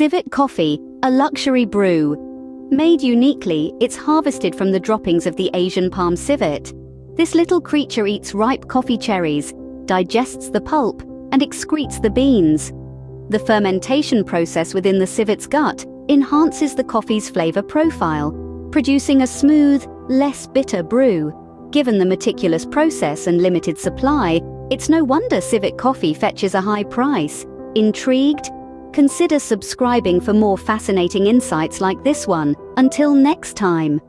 Civet Coffee, a luxury brew. Made uniquely, it's harvested from the droppings of the Asian palm civet. This little creature eats ripe coffee cherries, digests the pulp, and excretes the beans. The fermentation process within the civet's gut enhances the coffee's flavor profile, producing a smooth, less bitter brew. Given the meticulous process and limited supply, it's no wonder Civet Coffee fetches a high price. Intrigued? Consider subscribing for more fascinating insights like this one. Until next time.